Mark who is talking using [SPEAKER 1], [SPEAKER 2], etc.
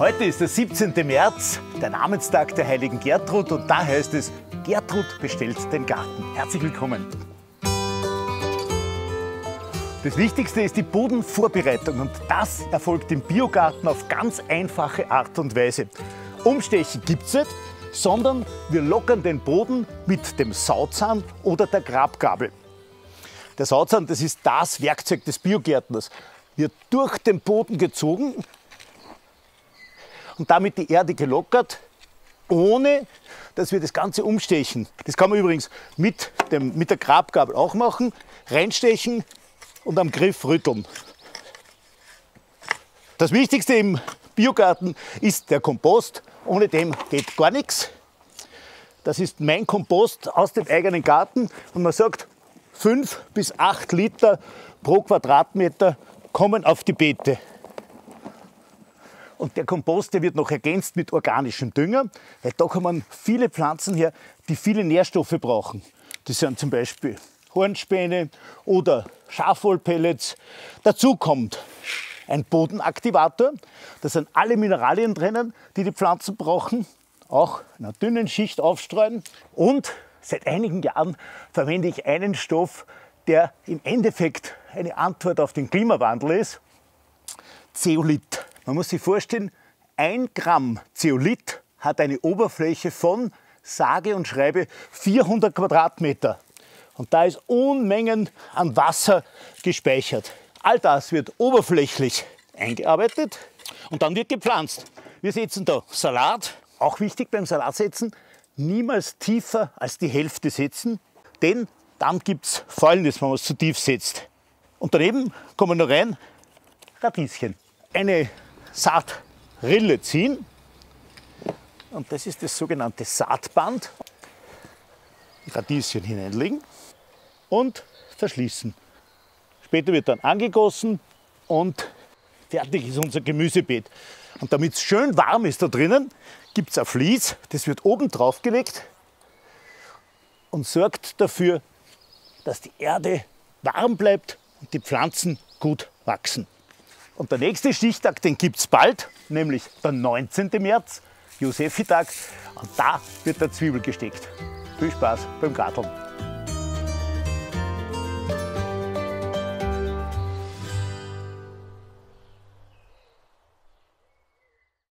[SPEAKER 1] Heute ist der 17. März, der Namenstag der heiligen Gertrud und da heißt es, Gertrud bestellt den Garten. Herzlich willkommen. Das Wichtigste ist die Bodenvorbereitung und das erfolgt im Biogarten auf ganz einfache Art und Weise. Umstechen gibt es nicht, sondern wir lockern den Boden mit dem Sauzahn oder der Grabgabel. Der Sauzahn, das ist das Werkzeug des Biogärtners, wird durch den Boden gezogen und damit die Erde gelockert, ohne dass wir das Ganze umstechen. Das kann man übrigens mit, dem, mit der Grabgabel auch machen. Reinstechen und am Griff rütteln. Das Wichtigste im Biogarten ist der Kompost. Ohne dem geht gar nichts. Das ist mein Kompost aus dem eigenen Garten und man sagt, 5 bis 8 Liter pro Quadratmeter kommen auf die Beete. Und der Kompost der wird noch ergänzt mit organischem Dünger, weil da kommen viele Pflanzen her, die viele Nährstoffe brauchen. Das sind zum Beispiel Hornspäne oder Schafwollpellets. Dazu kommt ein Bodenaktivator. Da sind alle Mineralien drinnen, die die Pflanzen brauchen. Auch in einer dünnen Schicht aufstreuen. Und seit einigen Jahren verwende ich einen Stoff, der im Endeffekt eine Antwort auf den Klimawandel ist. Zeolit. Man muss sich vorstellen, ein Gramm Zeolit hat eine Oberfläche von sage und schreibe 400 Quadratmeter. Und da ist Unmengen an Wasser gespeichert. All das wird oberflächlich eingearbeitet und dann wird gepflanzt. Wir setzen da Salat, auch wichtig beim Salatsetzen, niemals tiefer als die Hälfte setzen, denn dann gibt es Fäulnis, wenn man es zu tief setzt. Und daneben kommen noch rein Radieschen. Eine Saatrille ziehen. Und das ist das sogenannte Saatband. Radieschen hineinlegen und verschließen. Später wird dann angegossen und fertig ist unser Gemüsebeet. Und damit es schön warm ist da drinnen, gibt es ein Vlies, das wird oben drauf gelegt und sorgt dafür, dass die Erde warm bleibt und die Pflanzen gut wachsen. Und der nächste Stichtag, den gibt es bald, nämlich der 19. März, Josefitag. Und da wird der Zwiebel gesteckt. Viel Spaß beim Garteln.